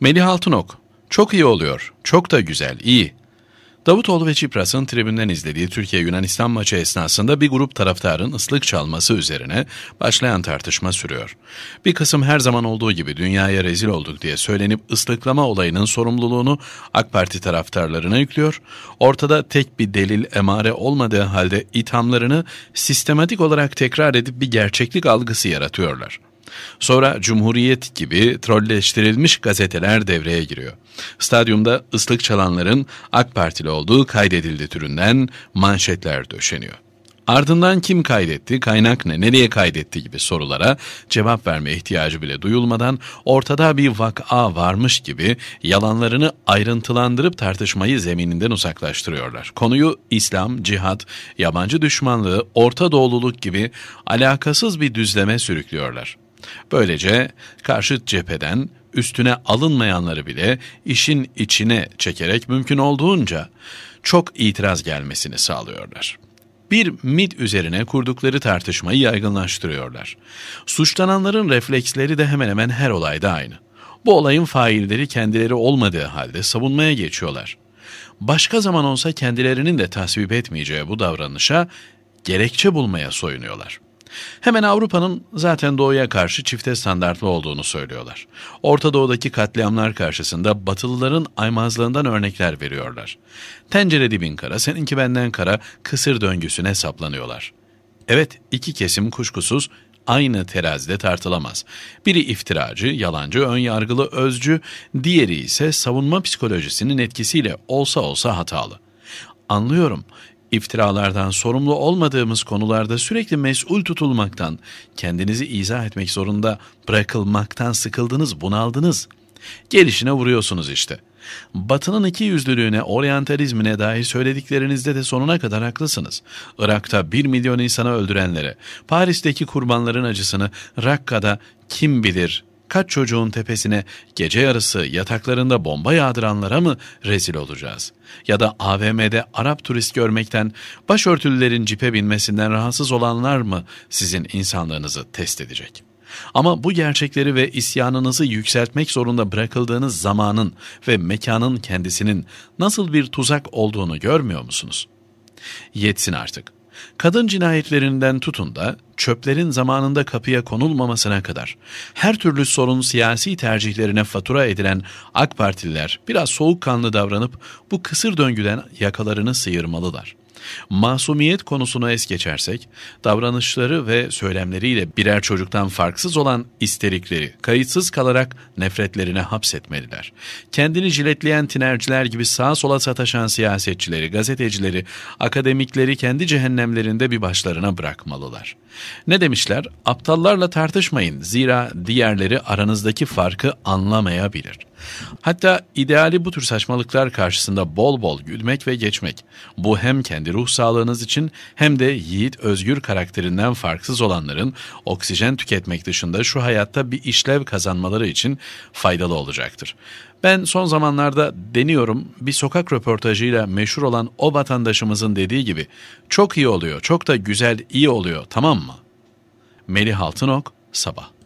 Melih Altınok, çok iyi oluyor, çok da güzel, iyi. Davutoğlu ve Çipras'ın tribünden izlediği Türkiye-Yunanistan maçı esnasında bir grup taraftarın ıslık çalması üzerine başlayan tartışma sürüyor. Bir kısım her zaman olduğu gibi dünyaya rezil olduk diye söylenip ıslıklama olayının sorumluluğunu AK Parti taraftarlarına yüklüyor, ortada tek bir delil emare olmadığı halde ithamlarını sistematik olarak tekrar edip bir gerçeklik algısı yaratıyorlar. Sonra Cumhuriyet gibi trolleştirilmiş gazeteler devreye giriyor. Stadyumda ıslık çalanların AK Partili olduğu kaydedildi türünden manşetler döşeniyor. Ardından kim kaydetti, kaynak ne, nereye kaydetti gibi sorulara cevap verme ihtiyacı bile duyulmadan ortada bir vaka varmış gibi yalanlarını ayrıntılandırıp tartışmayı zemininden uzaklaştırıyorlar. Konuyu İslam, cihat, yabancı düşmanlığı, Orta Doğululuk gibi alakasız bir düzleme sürüklüyorlar. Böylece karşıt cepheden üstüne alınmayanları bile işin içine çekerek mümkün olduğunca çok itiraz gelmesini sağlıyorlar. Bir mit üzerine kurdukları tartışmayı yaygınlaştırıyorlar. Suçlananların refleksleri de hemen hemen her olayda aynı. Bu olayın failleri kendileri olmadığı halde savunmaya geçiyorlar. Başka zaman olsa kendilerinin de tasvip etmeyeceği bu davranışa gerekçe bulmaya soyunuyorlar.'' Hemen Avrupa'nın zaten doğuya karşı çifte standartlı olduğunu söylüyorlar. Orta Doğu'daki katliamlar karşısında Batılıların aymazlığından örnekler veriyorlar. Tencere dibin kara, seninki benden kara kısır döngüsüne saplanıyorlar. Evet, iki kesim kuşkusuz aynı terazide tartılamaz. Biri iftiracı, yalancı, önyargılı, özcü, diğeri ise savunma psikolojisinin etkisiyle olsa olsa hatalı. Anlıyorum iftiralardan sorumlu olmadığımız konularda sürekli mesul tutulmaktan, kendinizi izah etmek zorunda bırakılmaktan sıkıldınız, bunaldınız. Gelişine vuruyorsunuz işte. Batı'nın iki yüzlülüğüne, oryantalizmine dair söylediklerinizde de sonuna kadar haklısınız. Irak'ta bir milyon insanı öldürenlere, Paris'teki kurbanların acısını, Rakka'da kim bilir kaç çocuğun tepesine gece yarısı yataklarında bomba yağdıranlara mı rezil olacağız? Ya da AVM'de Arap turist görmekten, başörtülülerin cipe binmesinden rahatsız olanlar mı sizin insanlığınızı test edecek?'' Ama bu gerçekleri ve isyanınızı yükseltmek zorunda bırakıldığınız zamanın ve mekanın kendisinin nasıl bir tuzak olduğunu görmüyor musunuz? Yetsin artık. Kadın cinayetlerinden tutun da çöplerin zamanında kapıya konulmamasına kadar her türlü sorun siyasi tercihlerine fatura edilen AK Partililer biraz soğukkanlı davranıp bu kısır döngüden yakalarını sıyırmalılar. Masumiyet konusunu es geçersek, davranışları ve söylemleriyle birer çocuktan farksız olan isterikleri kayıtsız kalarak nefretlerine hapsetmeliler. Kendini jiletleyen tinerciler gibi sağa sola sataşan siyasetçileri, gazetecileri, akademikleri kendi cehennemlerinde bir başlarına bırakmalılar. Ne demişler? Aptallarla tartışmayın zira diğerleri aranızdaki farkı anlamayabilir. Hatta ideali bu tür saçmalıklar karşısında bol bol gülmek ve geçmek. Bu hem kendi ruh sağlığınız için hem de yiğit özgür karakterinden farksız olanların oksijen tüketmek dışında şu hayatta bir işlev kazanmaları için faydalı olacaktır. Ben son zamanlarda deniyorum bir sokak röportajıyla meşhur olan o vatandaşımızın dediği gibi çok iyi oluyor, çok da güzel iyi oluyor tamam mı? Melih Altınok, Sabah